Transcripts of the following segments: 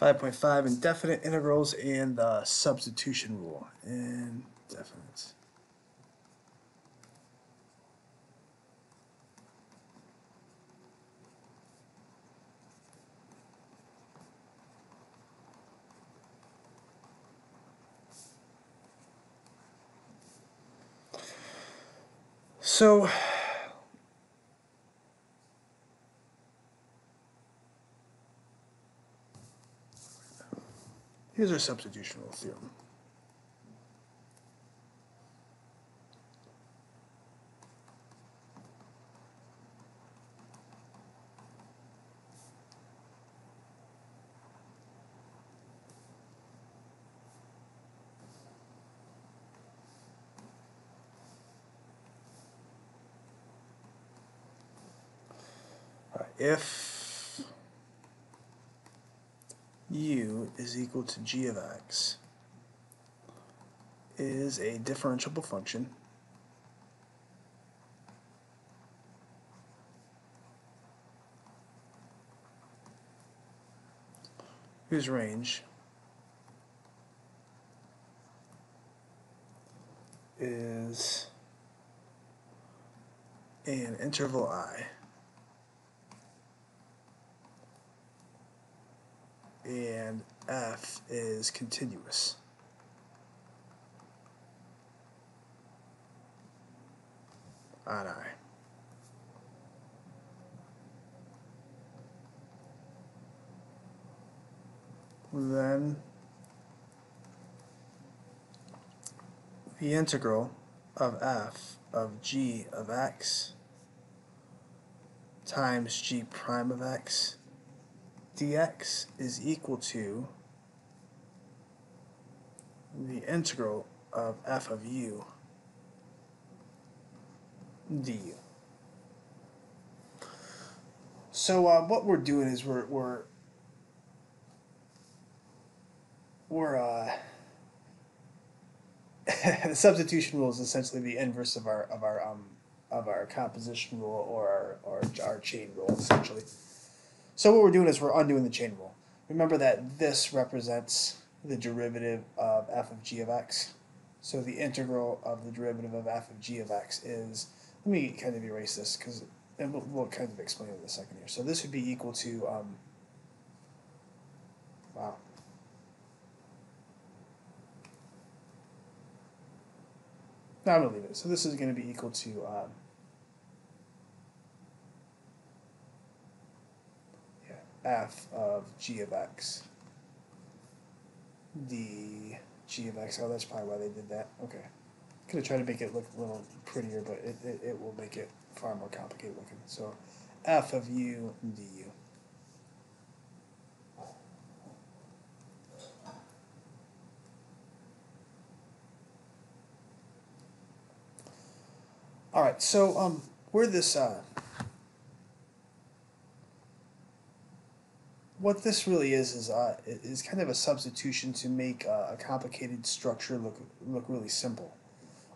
5.5 indefinite integrals and the substitution rule. Indefinite. So here's our substitution rule theorem. if u equal to g of x is a differentiable function. Whose range is an interval i and f is continuous. On I. Then the integral of f of g of x times g prime of x dx is equal to the integral of f of u du. So uh, what we're doing is we're we're we're uh, the substitution rule is essentially the inverse of our of our um of our composition rule or our or our chain rule essentially. So what we're doing is we're undoing the chain rule. Remember that this represents the derivative of f of g of x. So the integral of the derivative of f of g of x is, let me kind of erase this because and we'll, we'll, kind of explain it in a second here. So this would be equal to, um, wow. No, I'm going to leave it. So this is going to be equal to, um, f of g of x. The g of x, oh, that's probably why they did that. Okay. Could have tried to make it look a little prettier, but it, it, it will make it far more complicated looking. So f of u du. All right, so um, where this uh, what this really is is uh, is kind of a substitution to make uh, a complicated structure look look really simple.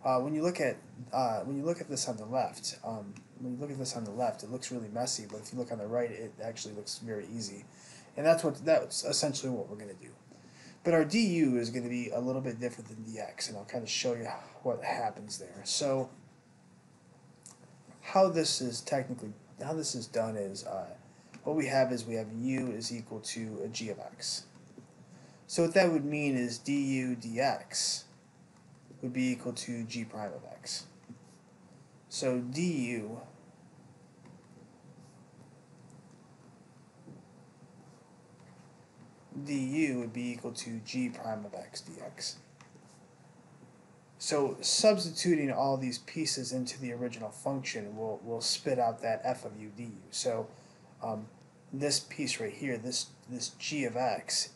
Uh, when you look at uh, when you look at this on the left, um, when you look at this on the left, it looks really messy. But if you look on the right, it actually looks very easy, and that's what that's essentially what we're going to do. But our du is going to be a little bit different than the dx, and I'll kind of show you what happens there. So, how this is technically how this is done is uh, what we have is we have u is equal to a g of x. So what that would mean is du dx would be equal to g prime of x. So du du would be equal to g prime of x dx. So substituting all these pieces into the original function will, will spit out that f of u du. So um, this piece right here, this this g of x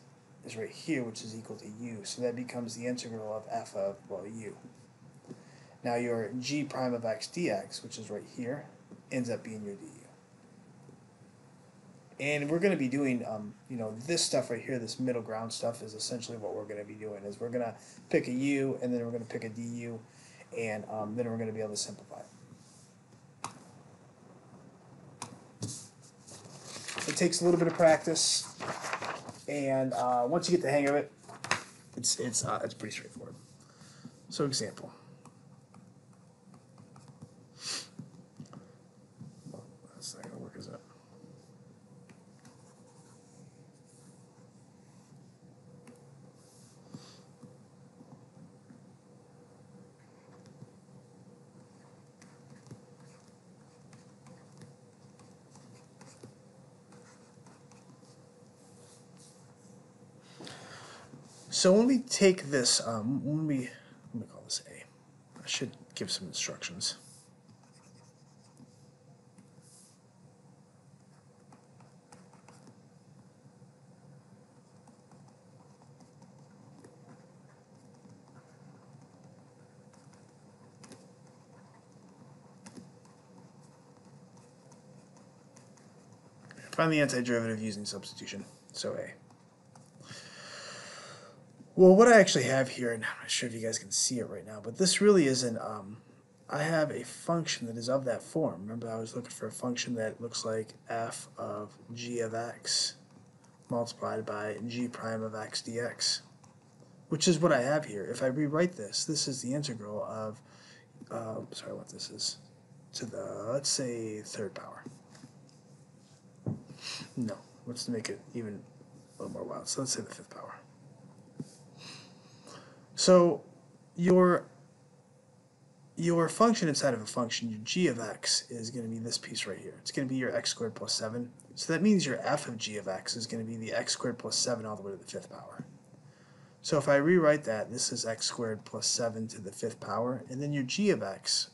is right here, which is equal to u. So that becomes the integral of f of, well, u. Now your g prime of x dx, which is right here, ends up being your du. And we're going to be doing, um, you know, this stuff right here, this middle ground stuff is essentially what we're going to be doing. Is we're going to pick a u, and then we're going to pick a du, and um, then we're going to be able to simplify it. Takes a little bit of practice. and uh, once you get the hang of it, it's it's uh, it's pretty straightforward. So example. That's not gonna work, is it? So when we take this, um, when we let me call this A, I should give some instructions. Find the antiderivative using substitution. So A. Well, what I actually have here, and I'm not sure if you guys can see it right now, but this really isn't, um, I have a function that is of that form. Remember I was looking for a function that looks like f of g of x multiplied by g prime of x dx, which is what I have here. If I rewrite this, this is the integral of, uh, sorry what this is, to the, let's say, third power. No, let's make it even a little more wild. So let's say the fifth power. So your your function inside of a function, your g of x, is going to be this piece right here. It's going to be your x squared plus 7. So that means your f of g of x is going to be the x squared plus 7 all the way to the fifth power. So if I rewrite that, this is x squared plus 7 to the fifth power, and then your g of x,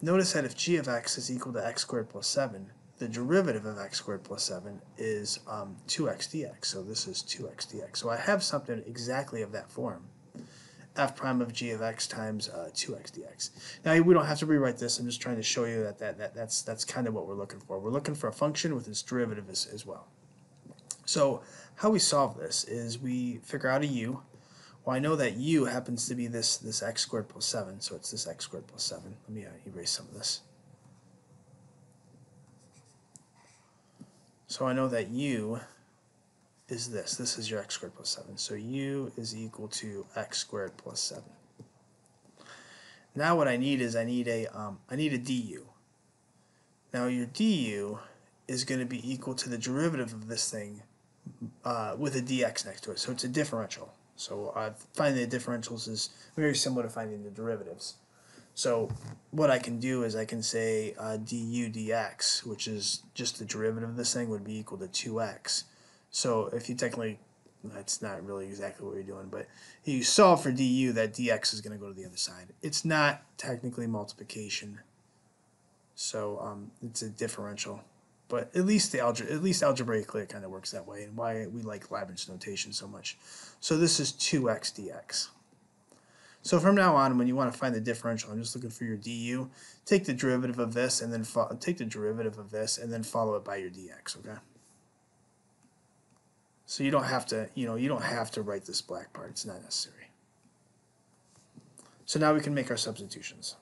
notice that if g of x is equal to x squared plus 7, the derivative of x squared plus 7 is um, 2x dx. So this is 2x dx. So I have something exactly of that form f prime of g of x times uh, 2x dx. Now we don't have to rewrite this. I'm just trying to show you that, that, that that's, that's kind of what we're looking for. We're looking for a function with its derivative as, as well. So how we solve this is we figure out a u. Well, I know that u happens to be this, this x squared plus 7, so it's this x squared plus 7. Let me uh, erase some of this. So I know that u is this. This is your x squared plus 7. So u is equal to x squared plus 7. Now what I need is I need a um, I need a du. Now your du is going to be equal to the derivative of this thing uh, with a dx next to it. So it's a differential. So uh, finding the differentials is very similar to finding the derivatives. So what I can do is I can say uh, du dx, which is just the derivative of this thing, would be equal to 2x. So if you technically, that's not really exactly what you're doing, but you solve for du, that dx is going to go to the other side. It's not technically multiplication, so um, it's a differential. But at least the algebra, at least algebraically, it kind of works that way, and why we like Leibniz notation so much. So this is 2x dx. So from now on, when you want to find the differential, I'm just looking for your du. Take the derivative of this, and then take the derivative of this, and then follow it by your dx. Okay. So you don't have to, you know, you don't have to write this black part. It's not necessary. So now we can make our substitutions.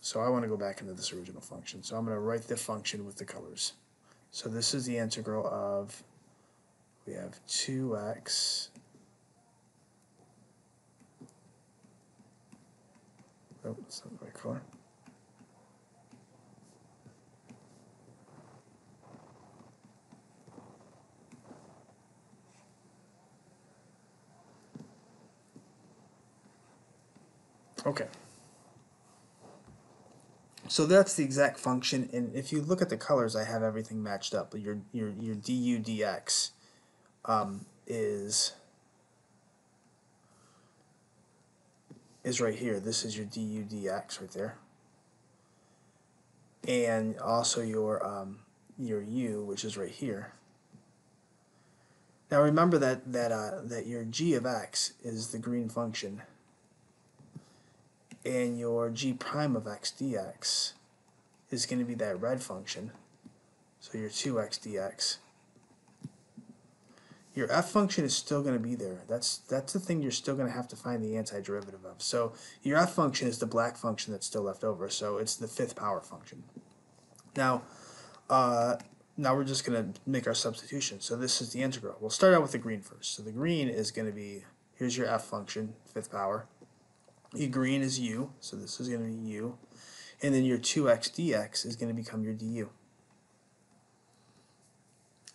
So I want to go back into this original function. So I'm going to write the function with the colors. So this is the integral of, we have 2x Oh, that's not the right color. Okay. So that's the exact function, and if you look at the colors, I have everything matched up. Your your your du dx um, is is right here. This is your du dx right there. And also your um, your u, which is right here. Now remember that that uh, that your g of x is the green function, and your g prime of x dx is going to be that red function. So your 2x dx your f function is still going to be there. That's that's the thing you're still going to have to find the antiderivative of. So your f function is the black function that's still left over. So it's the fifth power function. Now, uh, now we're just going to make our substitution. So this is the integral. We'll start out with the green first. So the green is going to be, here's your f function, fifth power. Your green is u, so this is going to be u. And then your 2x dx is going to become your du.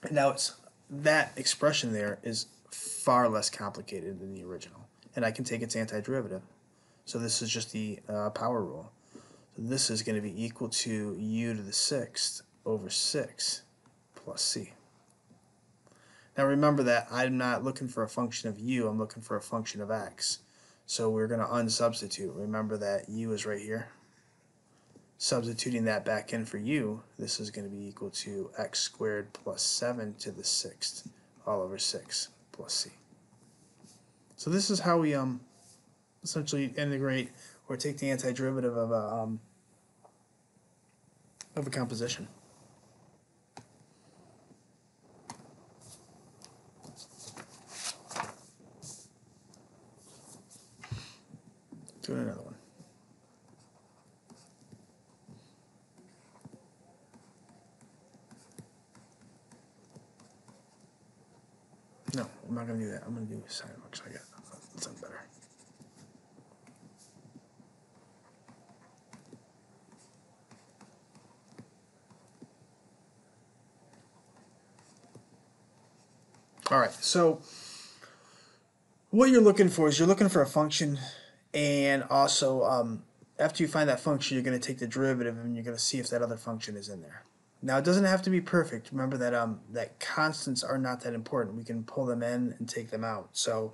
And now it's that expression there is far less complicated than the original. And I can take its antiderivative. So this is just the uh, power rule. So this is going to be equal to u to the sixth over 6 plus c. Now remember that I'm not looking for a function of u, I'm looking for a function of x. So we're going to unsubstitute. Remember that u is right here. Substituting that back in for u, this is going to be equal to x squared plus 7 to the sixth all over 6 plus c. So this is how we um essentially integrate or take the antiderivative of a um, of a composition. Do another one. No, I'm not to do that. I'm to do sine I got something better. All right, so what you're looking for is you're looking for a function and also um, after you find that function you're going to take the derivative and you're going to see if that other function is in there. Now it doesn't have to be perfect. Remember that um, that constants are not that important. We can pull them in and take them out. So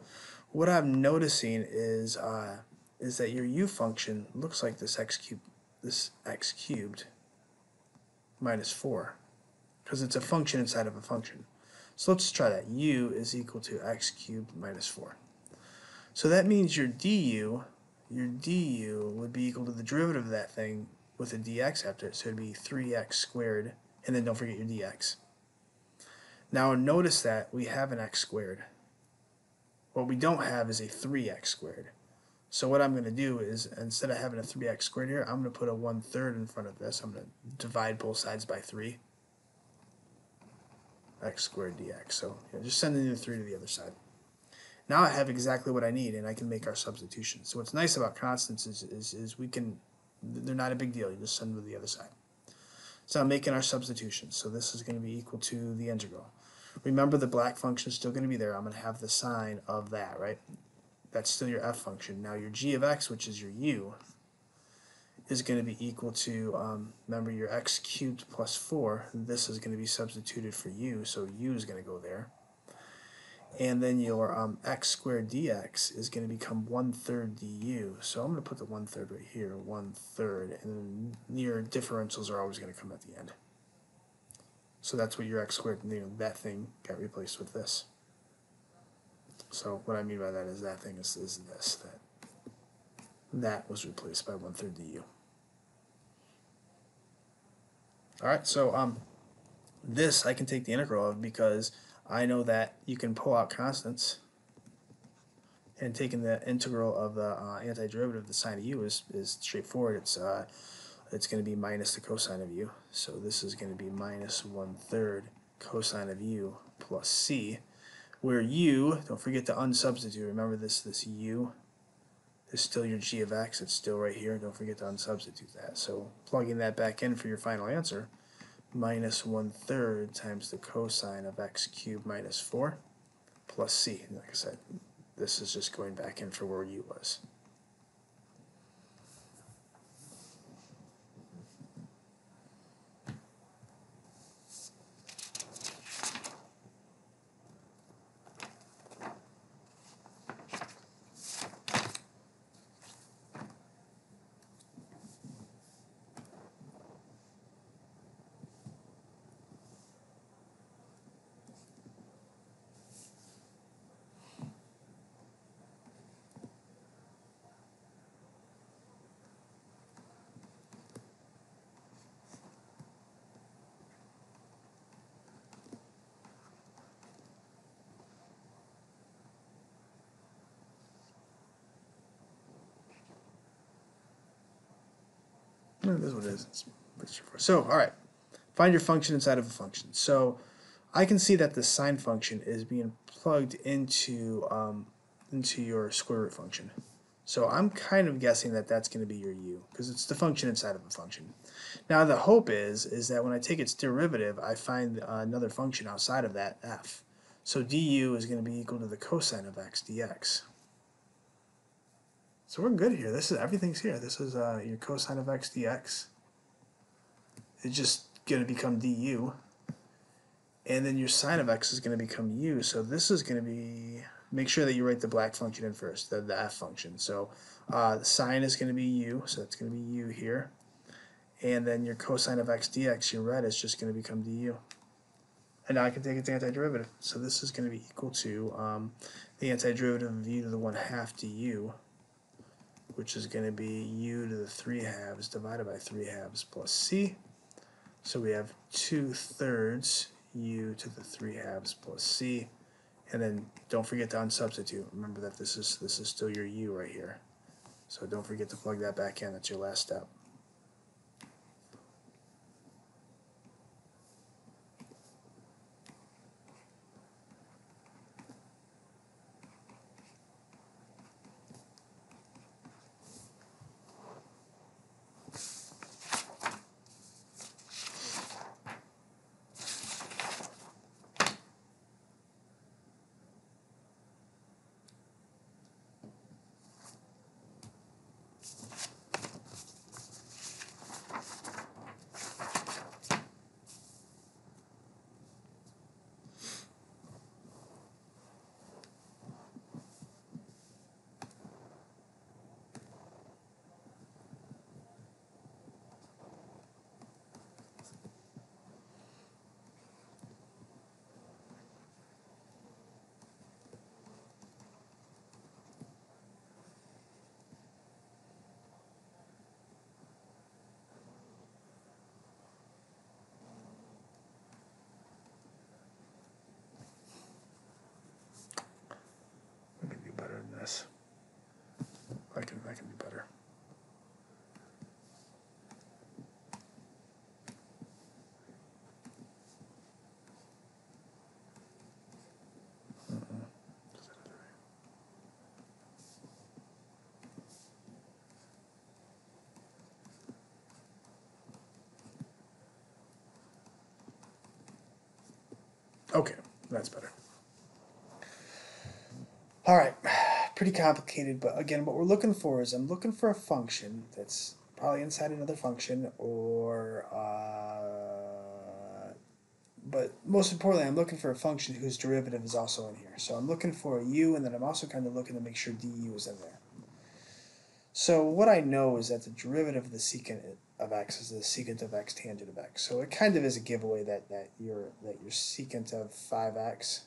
what I'm noticing is uh, is that your u function looks like this x cubed this x cubed minus 4 because it's a function inside of a function. So let's try that. u is equal to x cubed minus 4. So that means your du, your du would be equal to the derivative of that thing with a dx after it. So it would be 3x squared, and then don't forget your dx. Now notice that we have an x squared. What we don't have is a 3x squared. So what I'm going to do is, instead of having a 3x squared here, I'm going to put a 1 third in front of this. I'm going to divide both sides by 3 x squared dx. So know, just sending the 3 to the other side. Now I have exactly what I need and I can make our substitution. So what's nice about constants is, is, is we can, they're not a big deal. You just send them to the other side. So I'm making our substitution. So this is going to be equal to the integral. Remember the black function is still going to be there. I'm going to have the sign of that, right? That's still your f function. Now your g of x, which is your u, is going to be equal to, um, remember your x cubed plus 4, this is going to be substituted for u, so u is going to go there. And then your um, x squared dx is going to become 1 third du. So I'm going to put the 1 third right here, 1 third, and then your differentials are always going to come at the end. So that's what your x squared, you know, that thing got replaced with this. So what I mean by that is that thing is, is this, that that was replaced by 1 third du. Alright, so um, this I can take the integral of because I know that you can pull out constants and taking the integral of the uh, antiderivative of the sine of u is, is straightforward. It's uh, it's going to be minus the cosine of u. So this is going to be minus one third cosine of u plus c, where u, don't forget to unsubstitute. Remember this this u is still your g of x. It's still right here. Don't forget to unsubstitute that. So plugging that back in for your final answer, minus one third times the cosine of x cubed minus 4 plus c. And like I said, this is just going back in for where u was. What it is. It's. So, all right. find your function inside of a function. So I can see that the sine function is being plugged into um, into your square root function. So I'm kind of guessing that that's going to be your u because it's the function inside of a function. Now the hope is is that when I take its derivative, I find another function outside of that f. So du is going to be equal to the cosine of x dx. So we're good here. This is everything's here. This is uh, your cosine of x dx. It's just going to become du. And then your sine of x is going to become u. So this is going to be, make sure that you write the black function in first, the, the f function. So uh, the sine is going to be u, so it's going to be u here. And then your cosine of x dx, your red, is just going to become du. And now I can take its antiderivative. So this is going to be equal to um, the antiderivative of u to the 1 half du, which is going to be u to the 3 halves divided by 3 halves plus c. So we have 2 thirds u to the 3 halves plus c. And then don't forget to unsubstitute. Remember that this is this is still your u right here. So don't forget to plug that back in. That's your last step. I can do better than this. I can I can do better. Mm-mm. Okay, that's better. All right, pretty complicated, but again, what we're looking for is I'm looking for a function that's probably inside another function, or, uh, but most importantly, I'm looking for a function whose derivative is also in here. So I'm looking for a u, and then I'm also kind of looking to make sure du is in there. So what I know is that the derivative of the secant of x is the secant of x tangent of x. So it kind of is a giveaway that, that your that your secant of 5x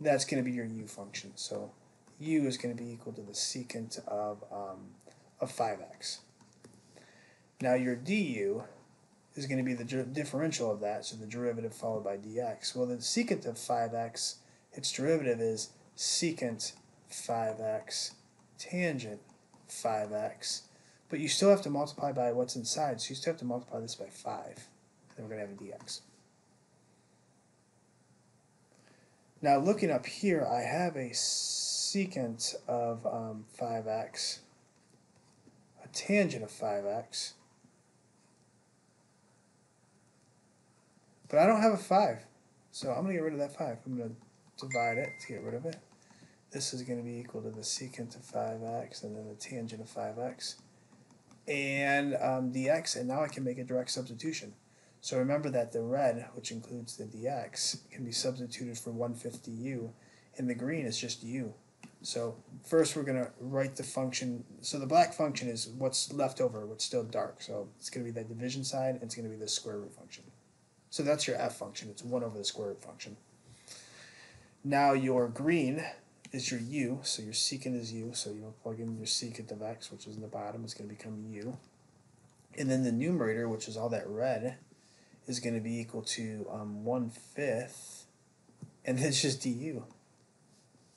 that's going to be your u function. So u is going to be equal to the secant of, um, of 5x. Now your du is going to be the differential of that, so the derivative followed by dx. Well, the secant of 5x, its derivative is secant 5x tangent 5x, but you still have to multiply by what's inside, so you still have to multiply this by 5, and then we're going to have a dx. Now looking up here, I have a secant of um, 5x, a tangent of 5x, but I don't have a 5, so I'm going to get rid of that 5. I'm going to divide it to get rid of it. This is going to be equal to the secant of 5x and then the tangent of 5x and um, dx, and now I can make a direct substitution. So remember that the red, which includes the dx, can be substituted for 150 u, and the green is just u. So first we're going to write the function, so the black function is what's left over, what's still dark. So it's going to be the division side, and it's going to be the square root function. So that's your f function, it's 1 over the square root function. Now your green is your u, so your secant is u, so you'll plug in your secant of x, which is in the bottom, it's going to become u. And then the numerator, which is all that red, is going to be equal to um, 1 fifth, and then it's just du.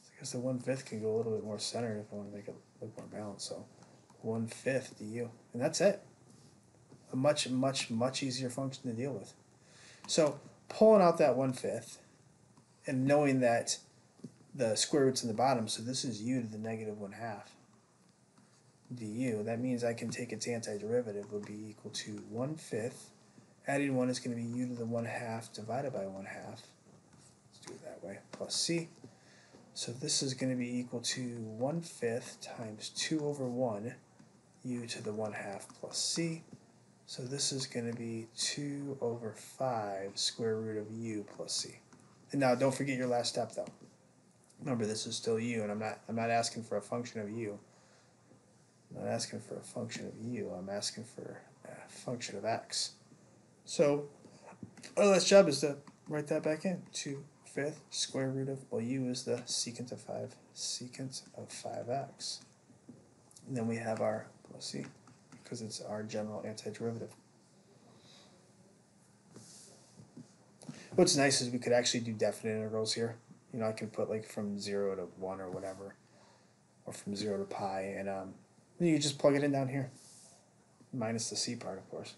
So I guess the 1 fifth can go a little bit more centered if I want to make it look more balanced. So 1 fifth du, and that's it. A much, much, much easier function to deal with. So pulling out that one fifth and knowing that the square root's in the bottom, so this is u to the negative one half du. That means I can take its antiderivative would be equal to one fifth. Adding one is going to be u to the one half divided by one half. Let's do it that way. Plus c. So this is going to be equal to one fifth times two over one u to the one half plus c. So this is going to be 2 over 5 square root of u plus c. And now don't forget your last step though. Remember this is still u and I'm not I'm not asking for a function of u. I'm not asking for a function of u, I'm asking for a function of x. So our last job is to write that back in. 2 fifth square root of, well u is the secant of 5, secant of 5x. And then we have our plus c because it's our general antiderivative. What's nice is we could actually do definite integrals here. You know, I could put like from 0 to 1 or whatever, or from 0 to pi, and um, you just plug it in down here, minus the c part, of course.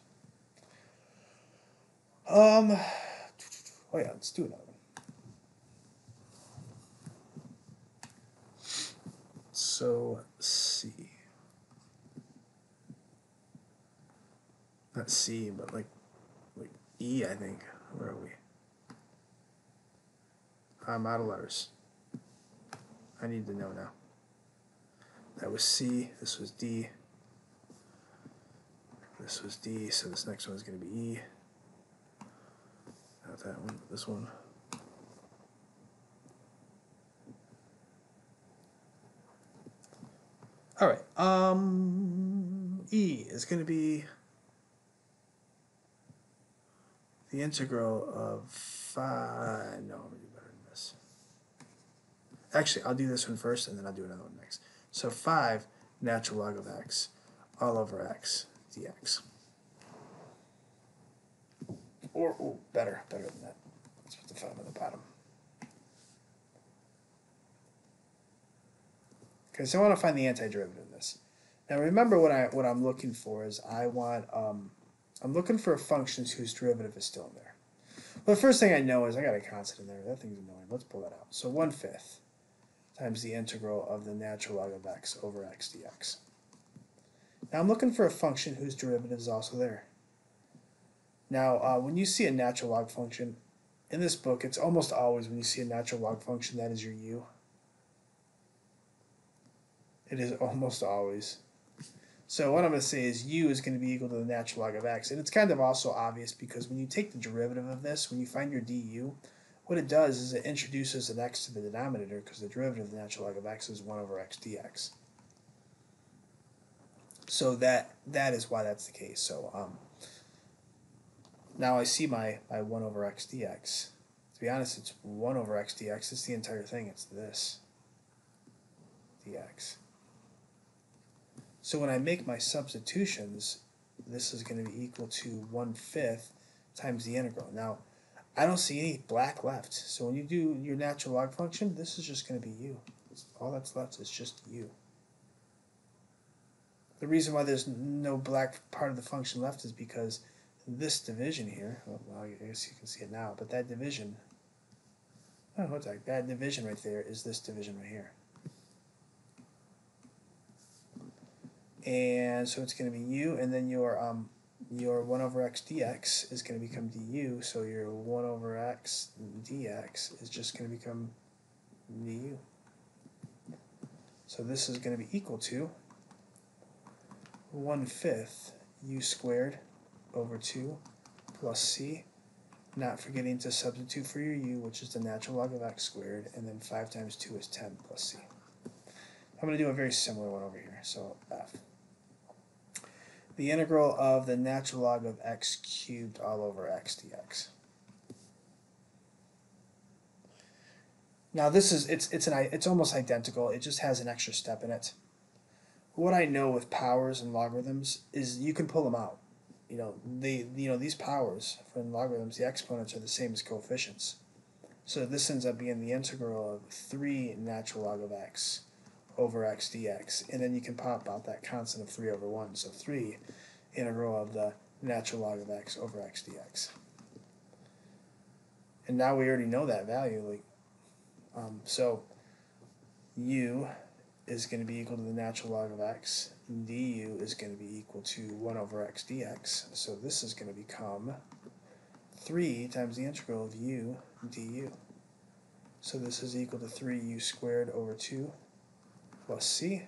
Um, oh yeah, let's do another one. So, c. not C, but like like E, I think. Where are we? I'm out of letters. I need to know now. That was C. This was D. This was D. So this next one is going to be E. Not that one. This one. All right. Um, E is going to be the integral of 5, no, I'm going to do better than this. Actually, I'll do this one first and then I'll do another one next. So 5 natural log of x all over x dx. Or, oh, better, better than that. Let's put the 5 on the bottom. Okay, so I want to find the antiderivative of this. Now remember what I what I'm looking for is I want um, I'm looking for functions whose derivative is still in there. Well, the first thing I know is I got a constant in there. That thing's annoying. Let's pull that out. So 1 fifth times the integral of the natural log of x over x dx. Now I'm looking for a function whose derivative is also there. Now, uh, when you see a natural log function, in this book, it's almost always when you see a natural log function, that is your u. It is almost always. So what I'm going to say is u is going to be equal to the natural log of x. And it's kind of also obvious because when you take the derivative of this, when you find your du, what it does is it introduces an x to the denominator because the derivative of the natural log of x is 1 over x dx. So that that is why that's the case. So um, now I see my, my 1 over x dx. To be honest, it's 1 over x dx. It's the entire thing. It's this dx. So when I make my substitutions, this is going to be equal to 1 fifth times the integral. Now, I don't see any black left. So when you do your natural log function, this is just going to be u. All that's left is just u. The reason why there's no black part of the function left is because this division here, well, I guess you can see it now, but that division, oh, what's that? That division right there is this division right here. and so it's going to be u, and then your um, your 1 over x dx is going to become du, so your 1 over x dx is just going to become du. So this is going to be equal to 1 fifth u squared over 2 plus c, not forgetting to substitute for your u, which is the natural log of x squared, and then 5 times 2 is 10 plus c. I'm going to do a very similar one over here, so f the integral of the natural log of x cubed all over x dx. Now this is it's it's an it's almost identical. It just has an extra step in it. What I know with powers and logarithms is you can pull them out. You know the you know these powers from logarithms the exponents are the same as coefficients. So this ends up being the integral of three natural log of x over x dx. And then you can pop out that constant of 3 over 1. So 3 integral of the natural log of x over x dx. And now we already know that value. Like, um, so u is going to be equal to the natural log of x. du is going to be equal to 1 over x dx. So this is going to become 3 times the integral of u du. So this is equal to 3u squared over 2 plus c.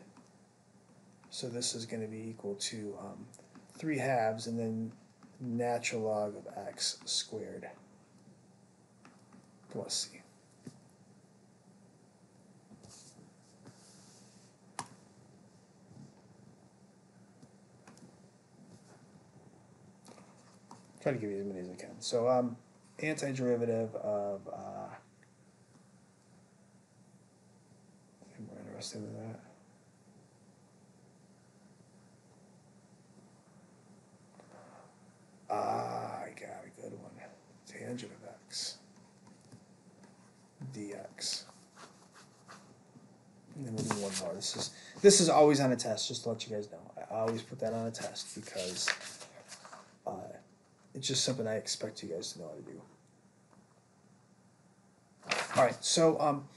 So this is going to be equal to um, 3 halves and then natural log of x squared plus c. Try to give you as many as I can. So um, antiderivative of uh, I'm more that. Ah, I got a good one. Tangent of x dx. And then we'll do one more. This is this is always on a test, just to let you guys know. I always put that on a test because uh, it's just something I expect you guys to know how to do. All right, so um,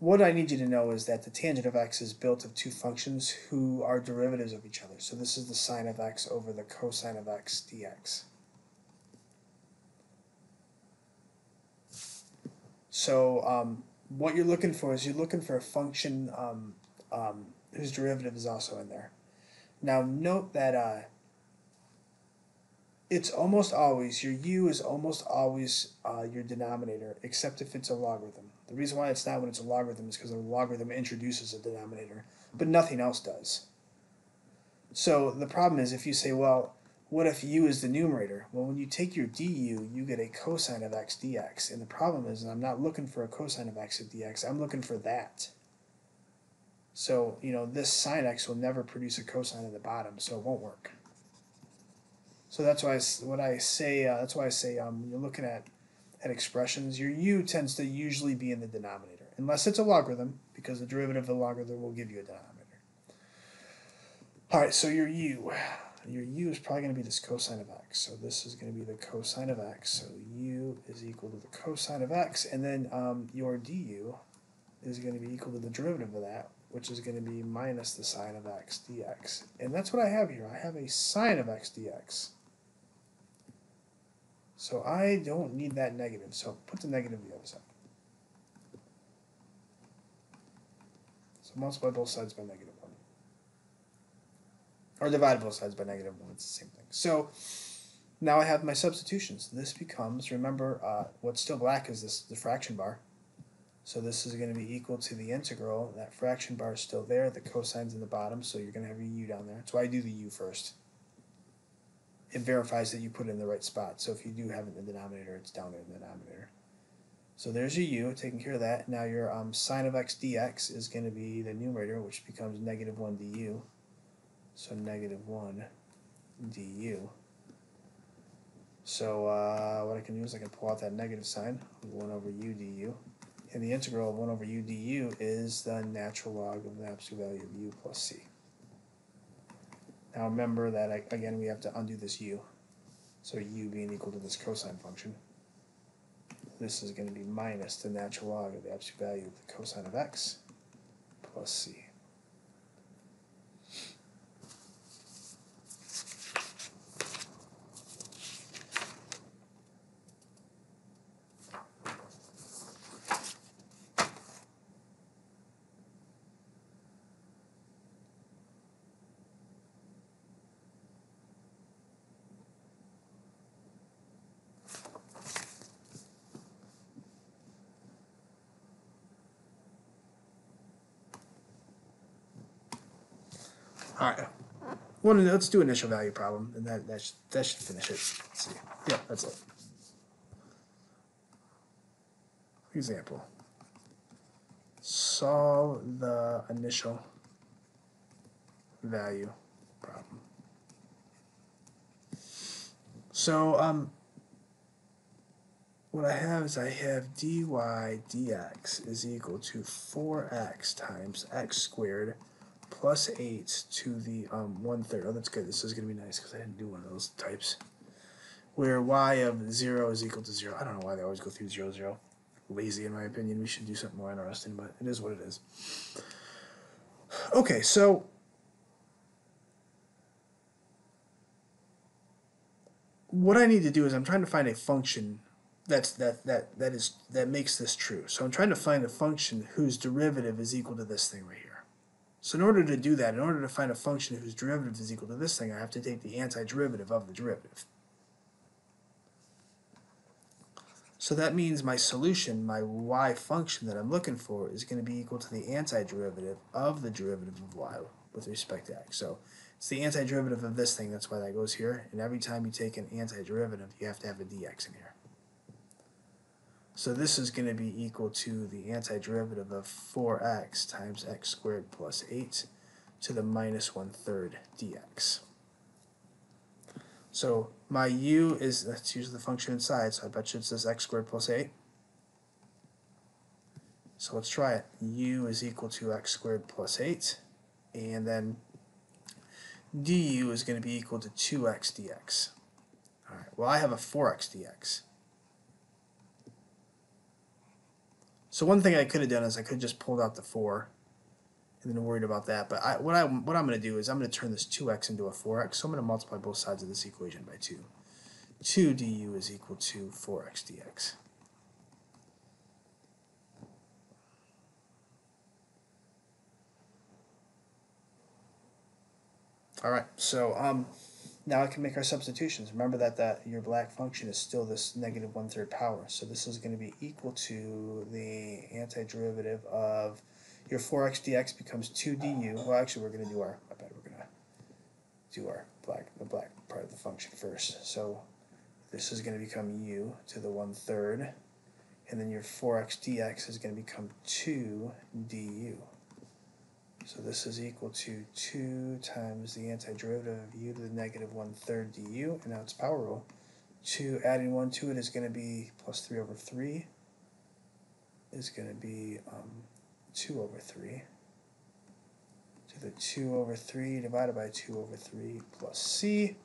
what I need you to know is that the tangent of x is built of two functions who are derivatives of each other. So this is the sine of x over the cosine of x dx. So um, what you're looking for is you're looking for a function um, um, whose derivative is also in there. Now note that uh, it's almost always, your u is almost always uh, your denominator, except if it's a logarithm. The reason why it's not when it's a logarithm is because a logarithm introduces a denominator, but nothing else does. So the problem is if you say, well, what if u is the numerator? Well, when you take your du, you get a cosine of x dx. And the problem is I'm not looking for a cosine of x of dx, I'm looking for that. So, you know, this sine x will never produce a cosine at the bottom, so it won't work. So that's why I, what I say. Uh, that's why I say um, you're looking at at expressions, your u tends to usually be in the denominator, unless it's a logarithm, because the derivative of the logarithm will give you a denominator. All right, so your u, your u is probably going to be this cosine of x. So this is going to be the cosine of x. So u is equal to the cosine of x, and then um, your du is going to be equal to the derivative of that, which is going to be minus the sine of x dx. And that's what I have here. I have a sine of x dx. So I don't need that negative, so put the negative the other side. So multiply both sides by negative 1. Or divide both sides by negative 1, it's the same thing. So now I have my substitutions. This becomes, remember, uh, what's still black is this the fraction bar. So this is going to be equal to the integral. That fraction bar is still there. The cosine's in the bottom, so you're going to have your u down there. That's why I do the u first it verifies that you put it in the right spot. So if you do have it in the denominator, it's down in the denominator. So there's your u, taking care of that. Now your um, sine of x dx is going to be the numerator, which becomes negative 1 du. So negative 1 du. So uh, what I can do is I can pull out that negative sign, 1 over u du. And the integral of 1 over u du is the natural log of the absolute value of u plus c. Now remember that, again, we have to undo this u. So u being equal to this cosine function. This is going to be minus the natural log of the absolute value of the cosine of x plus c. All right. Well, let's do initial value problem, and that that should, that should finish it. Let's see. Yeah, that's it. Example. Solve the initial value problem. So um, what I have is I have dy dx is equal to 4x times x squared plus 8 to the um, 1 third. Oh, that's good. This is going to be nice because I didn't do one of those types. Where y of 0 is equal to 0. I don't know why they always go through 0, 0. Lazy, in my opinion. We should do something more interesting, but it is what it is. Okay, so what I need to do is I'm trying to find a function that's that that that is that makes this true. So I'm trying to find a function whose derivative is equal to this thing right here. So in order to do that, in order to find a function whose derivative is equal to this thing, I have to take the antiderivative of the derivative. So that means my solution, my y function that I'm looking for, is going to be equal to the antiderivative of the derivative of y with respect to x. So it's the antiderivative of this thing, that's why that goes here. And every time you take an antiderivative, you have to have a dx in here. So this is going to be equal to the antiderivative of 4x times x squared plus 8 to the minus 1 third dx. So my u is, that's usually the function inside, so I bet you it's this x squared plus 8. So let's try it. u is equal to x squared plus 8, and then du is going to be equal to 2x dx. Alright, well I have a 4x dx. So one thing I could have done is I could have just pulled out the 4 and then worried about that. But I, what, I, what I'm going to do is I'm going to turn this 2x into a 4x. So I'm going to multiply both sides of this equation by 2. 2 du is equal to 4x dx. All right, so um, now I can make our substitutions. Remember that, that your black function is still this negative one-third power. So this is going to be equal to the antiderivative of your 4x dx becomes 2 du. Well, actually, we're going to do our, I bet we're going to do our black, the black part of the function first. So this is going to become u to the one-third. And then your 4x dx is going to become 2 du. So this is equal to 2 times the antiderivative of u to the negative 1 third du, and now it's power rule. 2 adding 1 to it is going to be plus 3 over 3 is going to be um, 2 over 3 to the 2 over 3 divided by 2 over 3 plus c.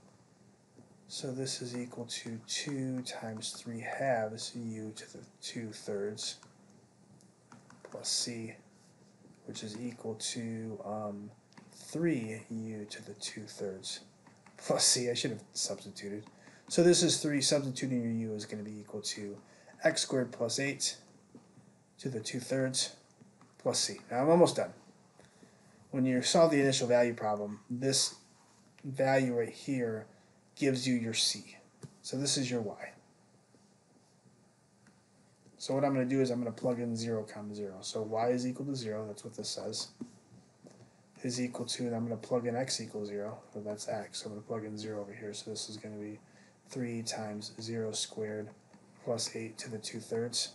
So this is equal to 2 times 3 halves u to the 2 thirds plus c which is equal to um, 3u to the 2 thirds plus c. I should have substituted. So this is 3. Substituting your u is going to be equal to x squared plus 8 to the 2 thirds plus c. Now I'm almost done. When you solve the initial value problem, this value right here gives you your c. So this is your y. So what I'm going to do is I'm going to plug in 0 comma 0. So y is equal to 0, that's what this says, is equal to, and I'm going to plug in x equals 0, so that's x. So I'm going to plug in 0 over here, so this is going to be 3 times 0 squared plus 8 to the 2 thirds.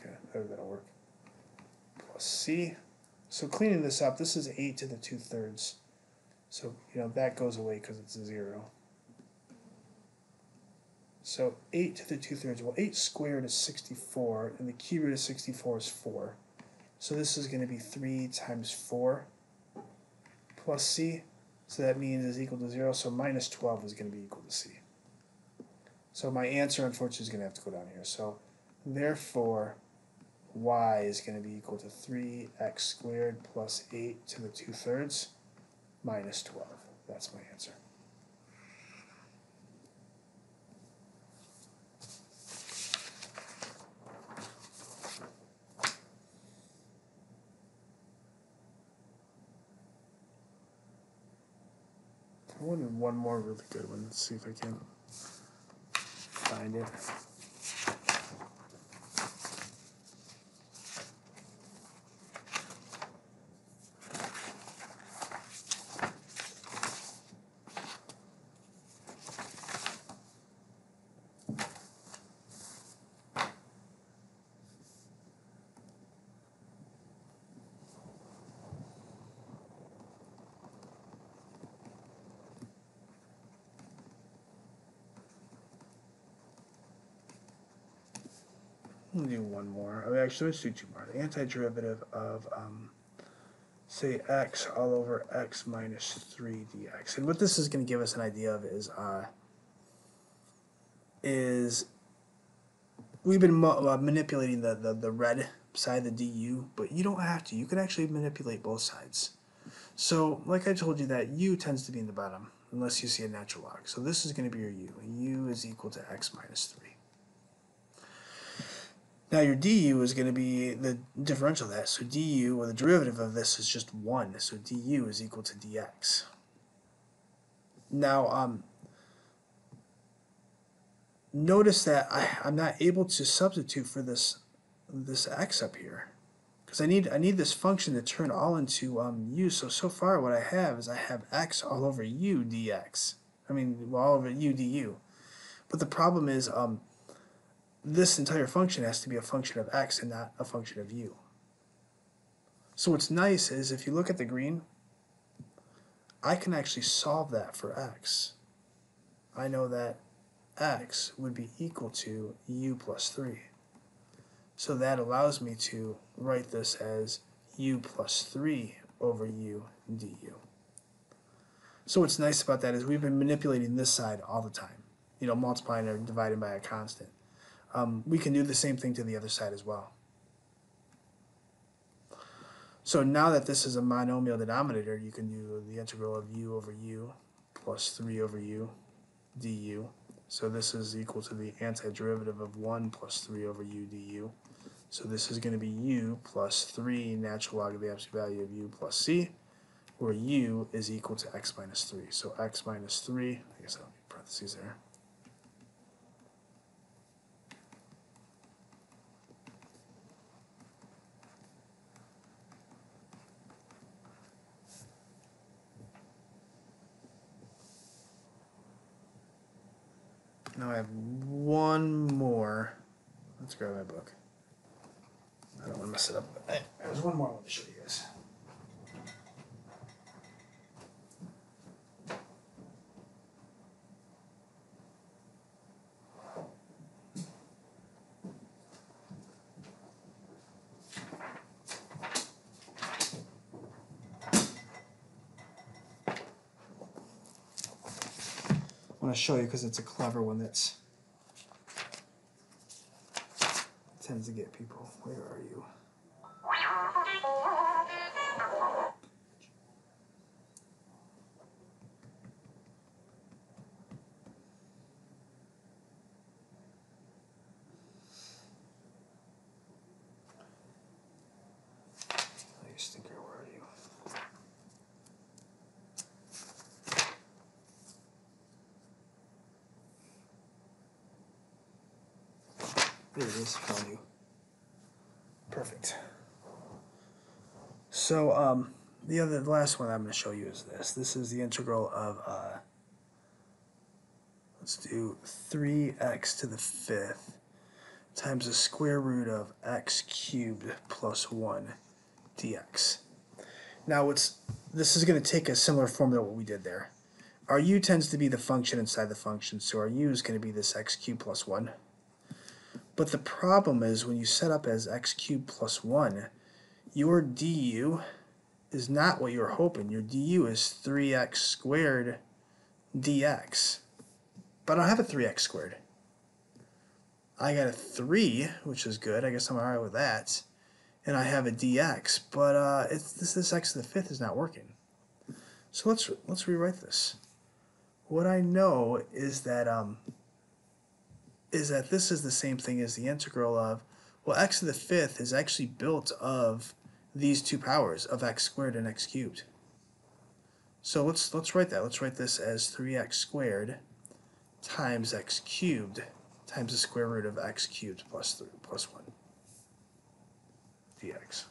Okay, that'll work. Plus c. So cleaning this up, this is 8 to the 2 thirds. So, you know, that goes away because it's a 0. So 8 to the 2 thirds, well 8 squared is 64, and the cube root of 64 is 4. So this is going to be 3 times 4 plus c, so that means is equal to 0, so minus 12 is going to be equal to c. So my answer, unfortunately, is going to have to go down here. So therefore, y is going to be equal to 3x squared plus 8 to the 2 thirds minus 12. That's my answer. I wanted one more really good one. Let's see if I can find it. Let me do one more. I mean, actually, let's do two more. The antiderivative of, um, say, x all over x minus 3 dx. And what this is going to give us an idea of is, uh, is we've been uh, manipulating the, the, the red side, the du, but you don't have to. You can actually manipulate both sides. So, like I told you, that u tends to be in the bottom, unless you see a natural log. So this is going to be your u. u is equal to x minus 3. Now your du is going to be the differential of that. So du, or the derivative of this, is just 1. So du is equal to dx. Now, um, notice that I, I'm not able to substitute for this this x up here because I need I need this function to turn all into um, u. So so far what I have is I have x all over u dx. I mean well, all over u du. But the problem is um, this entire function has to be a function of x and not a function of u. So what's nice is if you look at the green, I can actually solve that for x. I know that x would be equal to u plus 3. So that allows me to write this as u plus 3 over u du. So what's nice about that is we've been manipulating this side all the time. You know, multiplying or dividing by a constant. Um, we can do the same thing to the other side as well. So now that this is a monomial denominator, you can do the integral of u over u plus 3 over u du. So this is equal to the antiderivative of 1 plus 3 over u du. So this is going to be u plus 3 natural log of the absolute value of u plus c, where u is equal to x minus 3. So x minus 3, I guess I'll need parentheses there. Now I have one more. Let's grab my book. I don't want to mess it up. There's one more I want to show you guys. Show you because it's a clever one that's tends to get people. Where are you? Hey, stinker, where are you? You. Perfect. So, um, the other, the last one I'm going to show you is this. This is the integral of, uh, let's do 3x to the fifth times the square root of x cubed plus 1 dx. Now, what's this is going to take a similar formula to what we did there. Our u tends to be the function inside the function, so our u is going to be this x cubed plus 1. But the problem is when you set up as x cubed plus 1, your du is not what you're hoping. Your du is 3x squared dx. But I don't have a 3x squared. I got a 3, which is good. I guess I'm alright with that. And I have a dx, but uh, it's, this, this x to the fifth is not working. So let's let's rewrite this. What I know is that um, is that this is the same thing as the integral of, well, x to the fifth is actually built of these two powers of x squared and x cubed. So let's let's write that. Let's write this as 3x squared times x cubed times the square root of x cubed plus 3 plus 1 dx.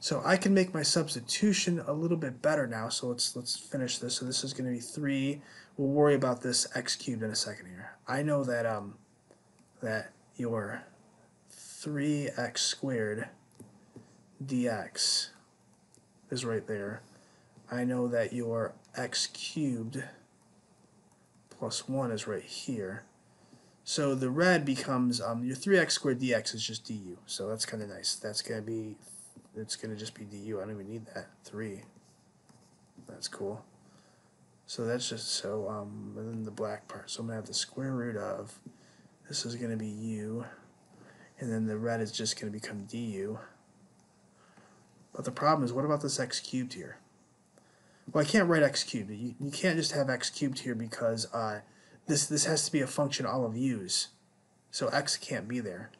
So I can make my substitution a little bit better now. So let's let's finish this. So this is going to be 3 We'll worry about this x cubed in a second here. I know that um that your 3x squared dx is right there. I know that your x cubed plus 1 is right here. So the red becomes um, your 3x squared dx is just du. So that's kind of nice. That's going to be, it's going to just be du. I don't even need that. 3. That's cool. So that's just, so, um, and then the black part. So I'm going to have the square root of, this is going to be u, and then the red is just going to become du. But the problem is, what about this x cubed here? Well, I can't write x cubed. You, you can't just have x cubed here because uh, this, this has to be a function all of u's. So x can't be there.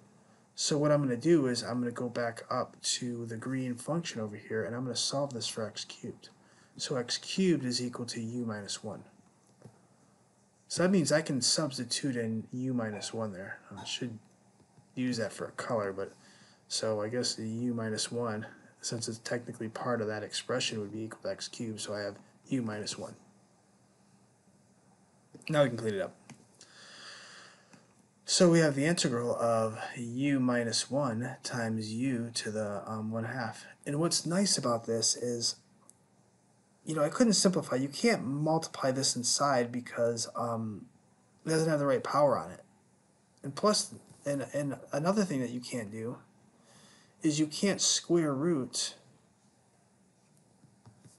So what I'm going to do is I'm going to go back up to the green function over here and I'm going to solve this for x cubed. So x cubed is equal to u minus 1. So that means I can substitute in u minus 1 there. I should use that for a color, but so I guess the u minus 1, since it's technically part of that expression, would be equal to x cubed, so I have u minus 1. Now we can clean it up. So we have the integral of u minus 1 times u to the um, 1 half. And what's nice about this is, you know, I couldn't simplify. You can't multiply this inside because um, it doesn't have the right power on it. And plus, and, and another thing that you can't do is you can't square root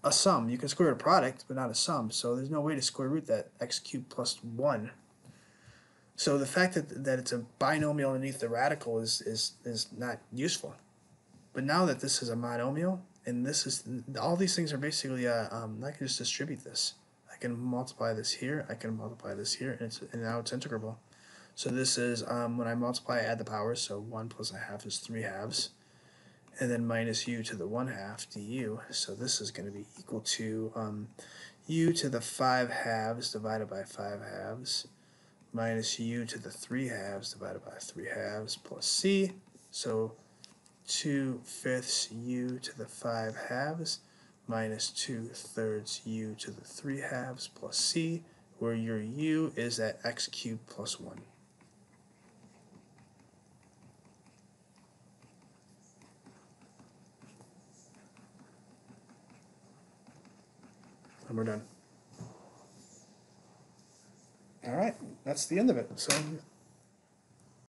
a sum. You can square root a product, but not a sum. So there's no way to square root that x cubed plus 1. So the fact that, that it's a binomial underneath the radical is, is, is not useful. But now that this is a monomial, and this is, all these things are basically, uh, um, I can just distribute this. I can multiply this here, I can multiply this here, and, it's, and now it's integrable. So this is, um, when I multiply, I add the powers, so 1 plus a half is 3 halves and then minus u to the 1 half du. So this is going to be equal to um, u to the 5 halves divided by 5 halves minus u to the 3 halves divided by 3 halves plus c. So 2 fifths u to the 5 halves minus 2 thirds u to the 3 halves plus c, where your u is at x cubed plus 1. and we're done. All right, that's the end of it. So